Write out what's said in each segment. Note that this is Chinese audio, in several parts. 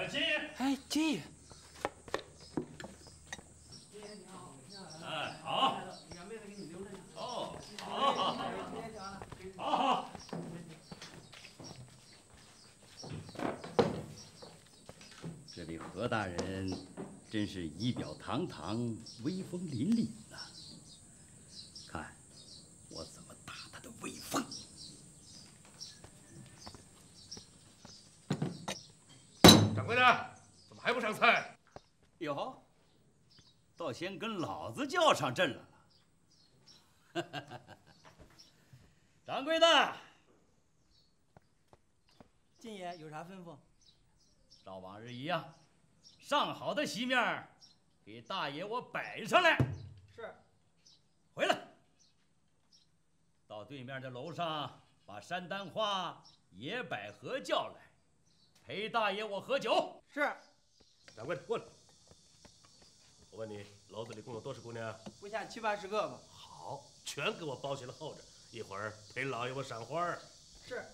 哎，金爷。哎，金爷。哎，好。哦，好，好，好，好。这位何大人真是仪表堂堂、威风凛凛呐！看我怎么打他的威风！掌柜的，怎么还不上菜？哟，倒先跟老子较上阵了。掌柜的，金爷有啥吩咐？照往日一样，上好的席面给大爷我摆上来。是。回来，到对面的楼上把山丹花、野百合叫来，陪大爷我喝酒。是。掌柜的，过来。我问你，楼子里共有多少姑娘？不下七八十个吧。好，全给我包起来候着，一会儿陪老爷我赏花。是。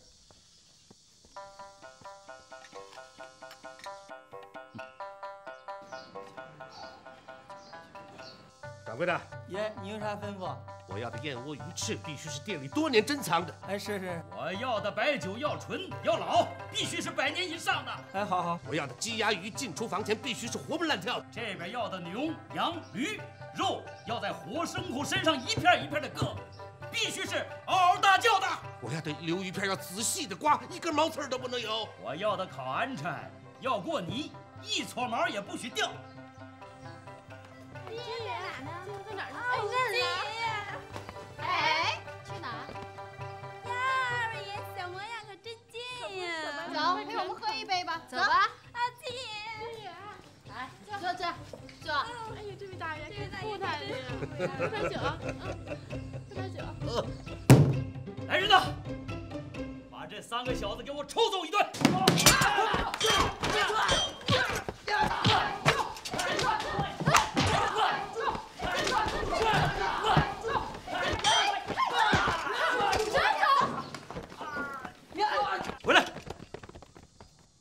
掌柜的，爷，你有啥吩咐？我要的燕窝鱼翅必须是店里多年珍藏的。哎，是是。我要的白酒要纯要老，必须是百年以上的。哎，好好。我要的鸡鸭鱼进厨房前必须是活蹦乱跳的。这边要的牛羊驴肉要在活牲口身上一片一片的割，必须是嗷嗷大叫的。我要的鱿鱼片要仔细的刮，一根毛刺都不能有。我要的烤鹌鹑要过泥，一撮毛也不许掉。喝点酒啊，嗯，喝点酒。来人呐，把这三个小子给我抽走一顿！回来！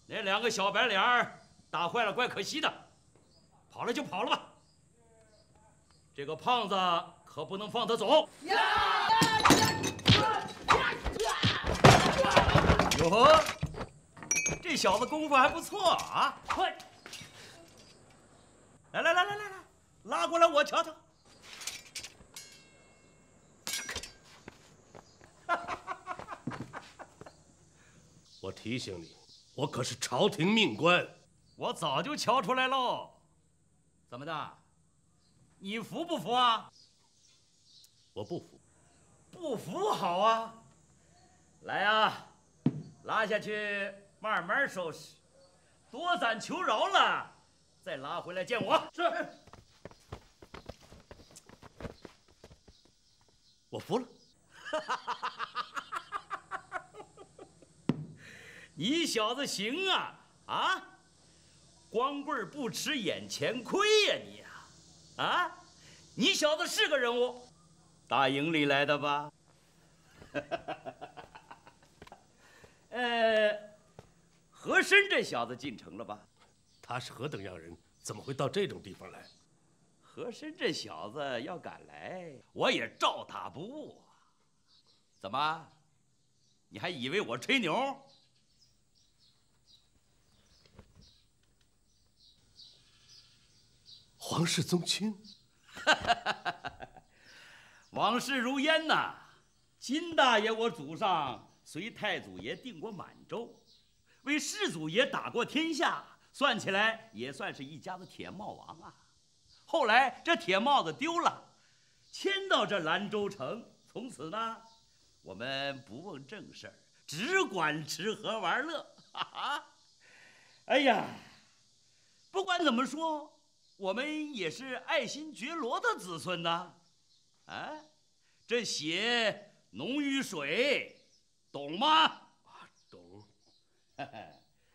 那两个小白脸儿打坏了，怪可惜的。跑了就跑了吧。这个胖子可不能放他走。哟呵，这小子功夫还不错啊！快，来来来来来来，拉过来我瞧瞧。我提醒你，我可是朝廷命官。我早就瞧出来喽。怎么的？你服不服啊？我不服。不服好啊！来啊，拉下去慢慢收拾，多攒求饶了，再拉回来见我。是。我服了。你小子行啊啊！光棍不吃眼前亏呀你呀！啊，你小子是个人物，大营里来的吧？呃，和珅这小子进城了吧？他是何等样人？怎么会到这种地方来？和珅这小子要敢来，我也照打不误啊。怎么？你还以为我吹牛？皇室宗亲，往事如烟呐。金大爷，我祖上随太祖爷定过满洲，为世祖爷打过天下，算起来也算是一家子铁帽王啊。后来这铁帽子丢了，迁到这兰州城，从此呢，我们不问正事儿，只管吃喝玩乐。哈哈，哎呀，不管怎么说。我们也是爱新觉罗的子孙呐，啊，这血浓于水，懂吗？啊，懂。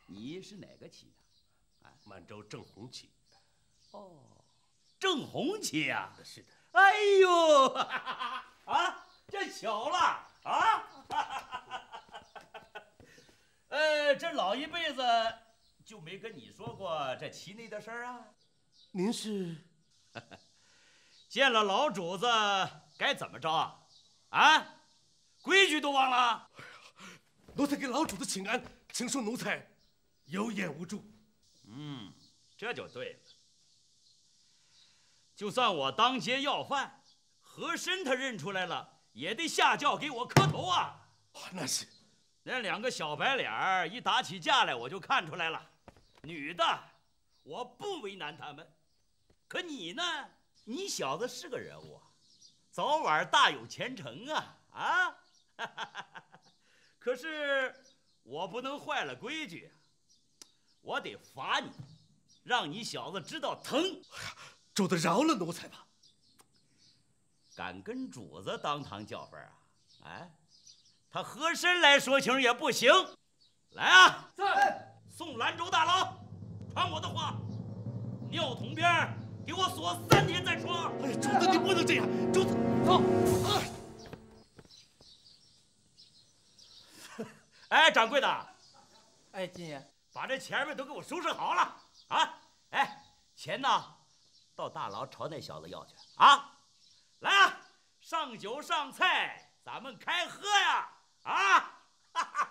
你是哪个旗的？啊，满洲正红旗。哦，正红旗呀？是的。哎呦，啊，这巧了啊！呃，这老一辈子就没跟你说过这旗内的事儿啊？您是？见了老主子该怎么着啊？啊，规矩都忘了？奴才给老主子请安，请恕奴才有眼无珠。嗯，这就对了。就算我当街要饭，和珅他认出来了，也得下轿给我磕头啊！那是。那两个小白脸儿一打起架来，我就看出来了。女的，我不为难他们。可你呢？你小子是个人物，早晚大有前程啊！啊！可是我不能坏了规矩，我得罚你，让你小子知道疼。主子饶了奴才吧！敢跟主子当堂叫板啊？哎，他和珅来说情也不行。来啊！在。送兰州大牢，传我的话，尿桶边给我锁三天再说。哎，主子你不能这样，主子走。哎，掌柜的。哎，金爷，把这前面都给我收拾好了啊！哎，钱呢？到大牢朝那小子要去啊！来啊，上酒上菜，咱们开喝呀！啊！哈哈！